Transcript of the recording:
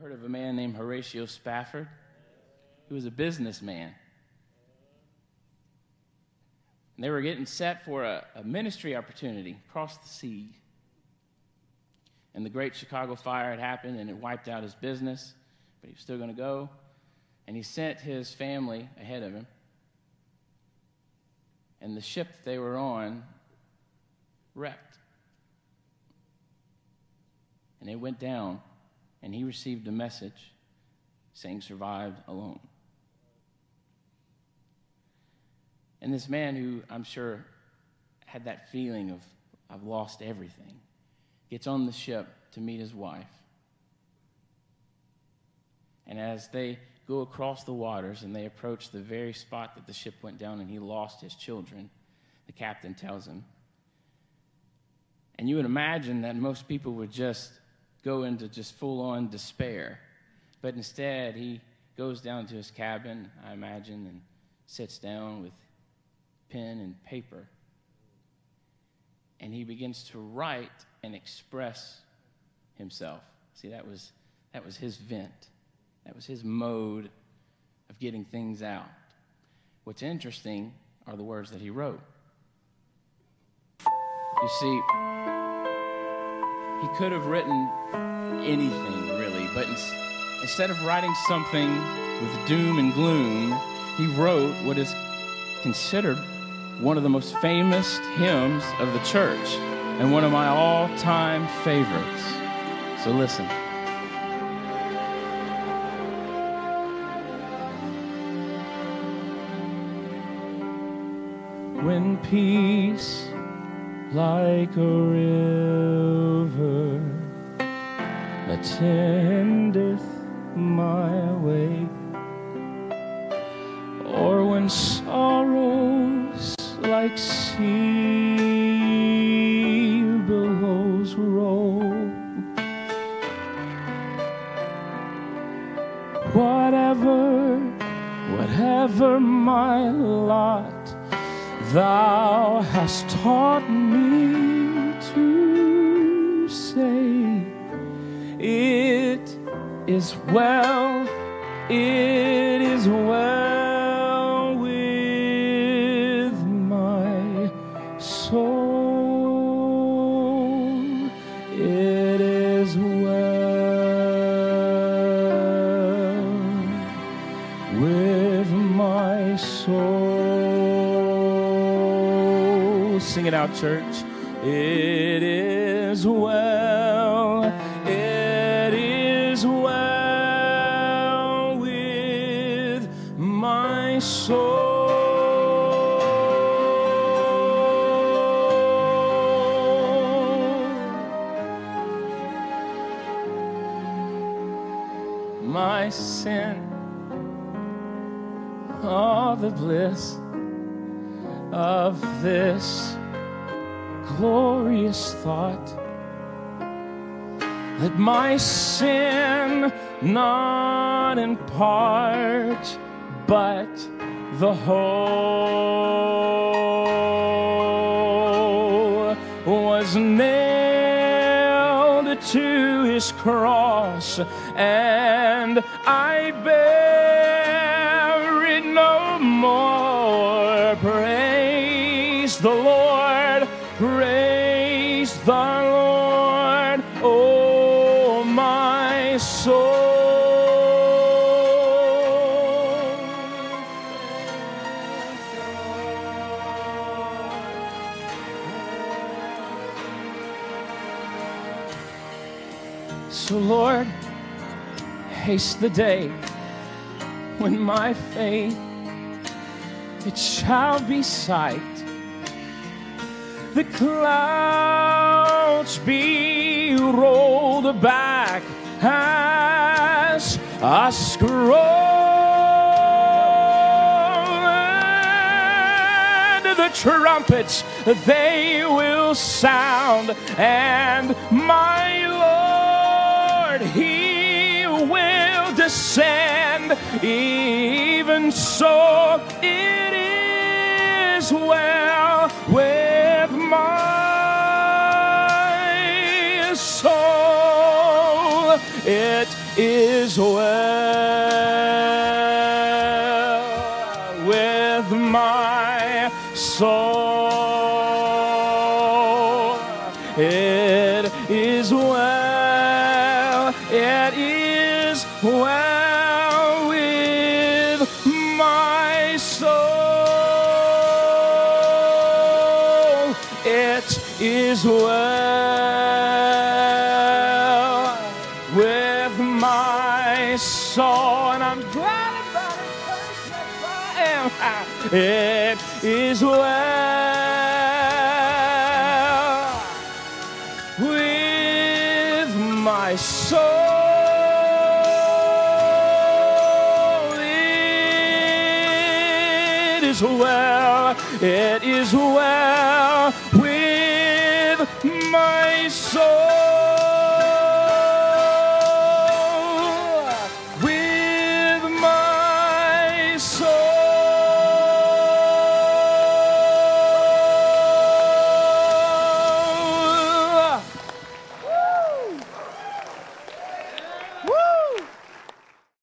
heard of a man named Horatio Spafford? He was a businessman. And they were getting set for a, a ministry opportunity across the sea. And the great Chicago fire had happened and it wiped out his business, but he was still going to go. And he sent his family ahead of him. And the ship that they were on wrecked. And it went down, and he received a message saying, survived alone. And this man, who I'm sure had that feeling of, I've lost everything, gets on the ship to meet his wife. And as they go across the waters and they approach the very spot that the ship went down and he lost his children, the captain tells him. And you would imagine that most people would just go into just full on despair. But instead, he goes down to his cabin, I imagine, and sits down with pen and paper. And he begins to write and express himself. See, that was, that was his vent, that was his mode of getting things out. What's interesting are the words that he wrote. You see, he could have written anything really, but instead of writing something with doom and gloom, he wrote what is considered one of the most famous hymns of the church and one of my all time favorites. So listen. When peace like a river attendeth my way, or when sorrows like sea thou hast taught me to say, It is well, it is well. It out, church. It is well. It is well with my soul. My sin, all the bliss of this glorious thought that my sin, not in part, but the whole, was nailed to his cross, and I bear it no more. Praise the Lord, oh my soul. So, Lord, haste the day when my faith it shall be sight the clouds be rolled back as a scroll. And the trumpets they will sound, and my Lord he will descend. Even so, it is well with is well with my soul. It is well, my soul, and I'm glad about it. 'cause I am. It is well with my soul. It is well, it is well with my soul.